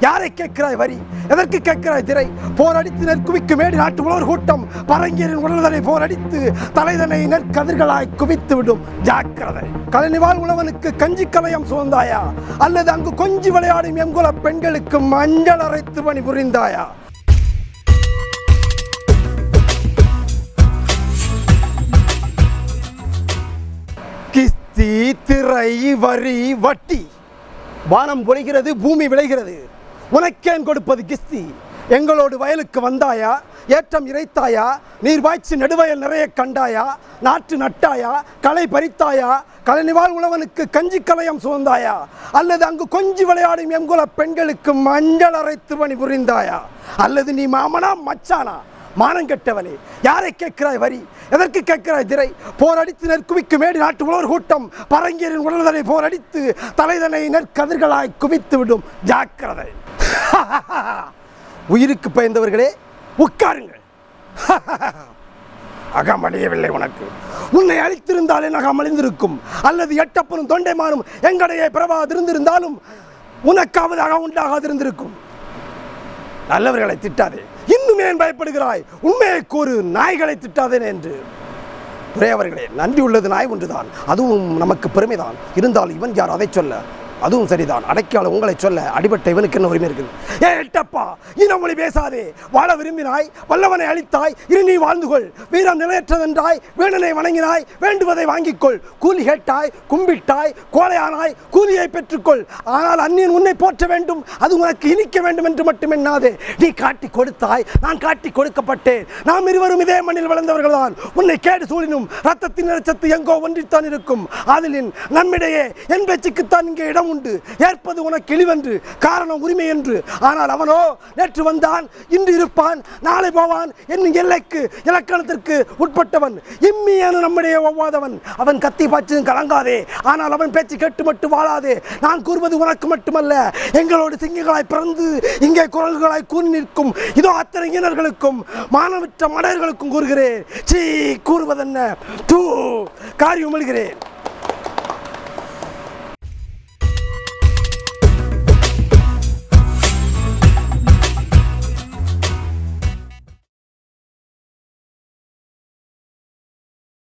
யாரை கேட்கிறாய் வரி? எதற்கு கேட்கிறாய் திரை? போரடித்து நெற்குவிக்கு மேடி நாட்டு உழவர் கூட்டம். பரங்கியரின் உடல்தனை போரடித்து தலைதனை நெற்கதிர்களாய் குவித்து விடும். ஜாக்கிரதை. கலைநிவாழ் உழவனுக்கு கஞ்சி கலையம் சுமந்தாயா அல்லது அங்கு கொஞ்சி விளையாடும் எங்குல பெண்களுக்கு மஞ்சள் அரைத்து பணி புரிந்தாயா? கிஸ்தி திரை வரி வட்டி. வானம் பொழிகிறது பூமி விளைகிறது. உனக்கேன் கொடுப்பது கிஸ்தி. எங்களோடு வயலுக்கு வந்தாயா? ஏற்றம் இறைத்தாயா? நீர் வாய்ச்சி நெடுவயல் நிறைய கண்டாயா? நாற்று நட்டாயா? களை பறித்தாயா? கலைநிவாழ் உழவனுக்கு கஞ்சி கலையம் சுமந்தாயா அல்லது அங்கு கொஞ்சி விளையாடும் எங்குல பெண்களுக்கு மஞ்சள் அரைத்து பணி புரிந்தாயா அல்லது நீ மாமனா மச்சானா? மானம் கெட்டவனே யாரை கேட்கிறாய் வரி? எதற்கு கேட்கிறாய் திரை? போரடித்து நெற்குவிக்கு மேடு நாட்டு உழவர் கூட்டம் பரங்கியரின் உடல்தலை போரடித்து தலைதனை நெற்கதிர்களாய் குவித்து விடும் ஜாக்கிரதை. உயிருக்கு பயந்தவர்களே உட்காருங்கள். அகம் அழியவில்லை உனக்கு. உன்னை அழித்திருந்தாலே நகம் அழிந்திருக்கும். அல்லது எட்டப்பனும் தொண்டைமானும் எங்கடையே பிறவாதிருந்திருந்தாலும் உனக்காவது அகம் உண்டாகாதிருந்திருக்கும். நல்லவர்களை திட்டாதே. இன்னும் ஏன் பயப்படுகிறாய்? உண்மையை கூறு நாய்களை திட்டாதேன் என்று. துறையவர்களே நன்றி உள்ளது நாய் ஒன்றுதான். அதுவும் நமக்கு பெருமைதான். இருந்தாலும் இவன் யார்? அதை சொல்ல. அதுவும் சரிதான். அடைக்கால உங்களை சொல்ல அடிபட்ட இவனுக்கு என்ன உரிமை இருக்குது? ஏ எட்டப்பா இனமொழி பேசாதே. வாழ விரும்பினாய் வல்லவனை அழித்தாய் இரு நீ வாழ்ந்து கொள். வீரம் நிலையற்றதென்றாய் வேணனை வணங்கினாய் வேண்டுவதை வாங்கிக்கொள் கூலி கேட்டாய் கும்பிட்டாய் கோலையானாய் கூலியை பெற்றுக்கொள். ஆனால் அந்நியன் உன்னை போற்ற வேண்டும் அது உனக்கு இனிக்க வேண்டும் என்று மட்டும் எண்ணாதே. நீ காட்டி கொடுத்தாய் நான் காட்டி கொடுக்கப்பட்டேன். நாம் இருவரும் இதே மண்ணில் வளர்ந்தவர்கள்தான். உன்னை கேடு சூழினும் ரத்தத்தின் நிலச்சத்து எங்கோ ஒன்றித்தான் இருக்கும். அதிலின் நம்மிடையே என் பேச்சுக்குத்தான் இங்கே இடம் உண்டு. ஏற்பது உனக்கு இழிவென்று காரணம் உரிமை என்று ஆனால் அவனோ நேற்று வந்தான் இன்று இருப்பான் நாளை போவான் என்னும் எல்லைக்கு இலக்கணத்திற்கு உட்பட்டவன். இம்மியான நம்முடைய ஒவ்வாதவன். அவன் கத்தி பாய்ச்சதும் கலங்காதே. ஆனால் அவன் பேச்சு கேட்டு மட்டும் வாழாதே. நான் கூறுவது உனக்கு மட்டுமல்ல. எங்களோடு சிங்கங்களாய் பிறந்து இங்கே குரல்களாய் கூறி நிற்கும். இதோ அத்தனை இனர்களுக்கும் மானவிற்ற மடையர்களுக்கும் கூறுகிறேன். சீ கூறுவதென்ன? தூ காரியம் எழுகிறேன்.